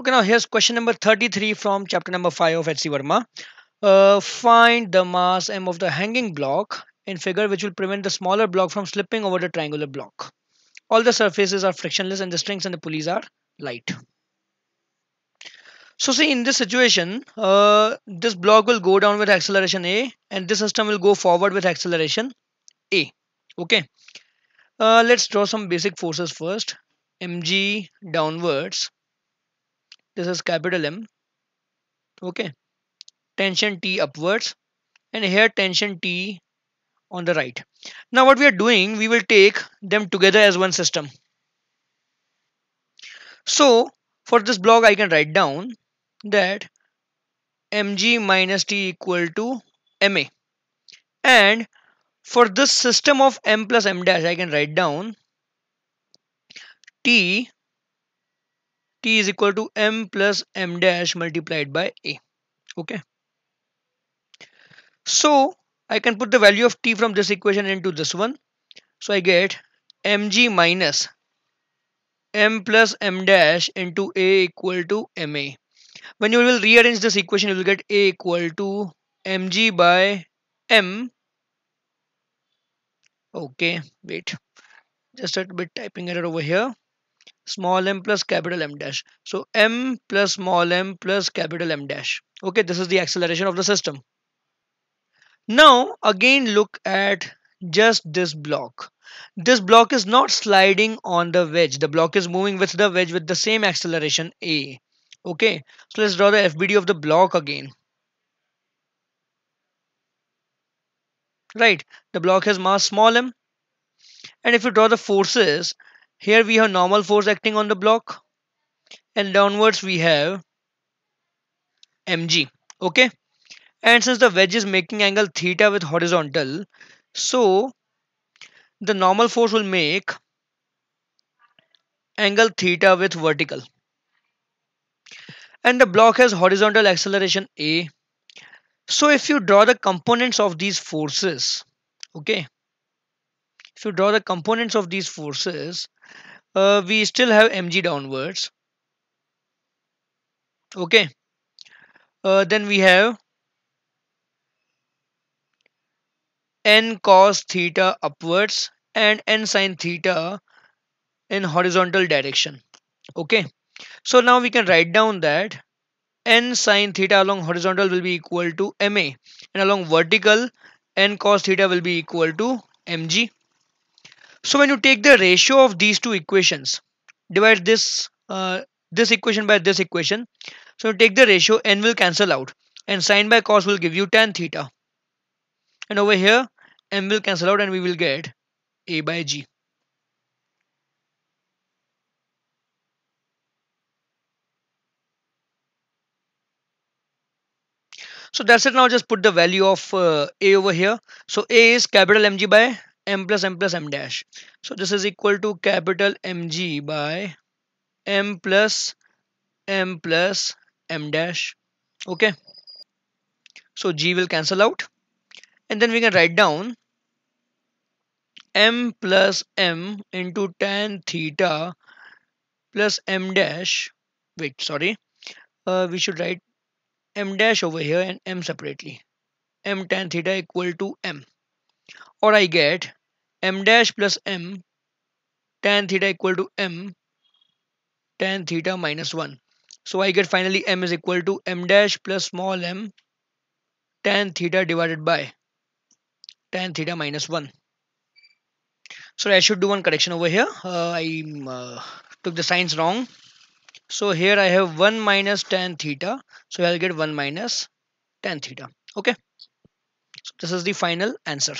Okay, now here's question number 33 from chapter number 5 of H.C. Verma. Uh, find the mass m of the hanging block in figure which will prevent the smaller block from slipping over the triangular block. All the surfaces are frictionless and the strings and the pulleys are light. So see in this situation, uh, this block will go down with acceleration a and this system will go forward with acceleration a. Okay. Uh, let's draw some basic forces first. mg downwards this is capital M okay. Tension T upwards and here tension T on the right. Now what we are doing we will take them together as one system. So for this block I can write down that mg minus t equal to ma and for this system of m plus m dash I can write down t t is equal to m plus m dash multiplied by a. Okay. So I can put the value of t from this equation into this one. So I get mg minus m plus m dash into a equal to ma when you will rearrange this equation you will get a equal to mg by m. Okay wait. Just a bit typing error over here small m plus capital M dash. So m plus small m plus capital M dash. Okay, this is the acceleration of the system. Now again look at just this block. This block is not sliding on the wedge. The block is moving with the wedge with the same acceleration a. Okay, so let's draw the FBD of the block again. Right, the block has mass small m. And if you draw the forces, here we have normal force acting on the block and downwards we have mg okay? And since the wedge is making angle theta with horizontal so the normal force will make angle theta with vertical. And the block has horizontal acceleration a. So if you draw the components of these forces okay if you draw the components of these forces. Uh, we still have mg downwards. Okay. Uh, then we have n cos theta upwards and n sine theta in horizontal direction. Okay. So now we can write down that n sine theta along horizontal will be equal to ma and along vertical n cos theta will be equal to mg so when you take the ratio of these two equations, divide this uh, this equation by this equation. So take the ratio, n will cancel out and sine by cos will give you tan theta. And over here, m will cancel out and we will get a by g. So that's it now just put the value of uh, a over here. So a is capital mg by m plus m plus m dash. So this is equal to capital mg by m plus m plus m dash. Okay. So g will cancel out. And then we can write down m plus m into tan theta plus m dash. Wait sorry. Uh, we should write m dash over here and m separately. M tan theta equal to m or I get m dash plus m tan theta equal to m tan theta minus 1. So I get finally m is equal to m dash plus small m tan theta divided by tan theta minus 1. So I should do one correction over here. Uh, I uh, took the signs wrong. So here I have 1 minus tan theta. So I'll get 1 minus tan theta. Okay. So this is the final answer.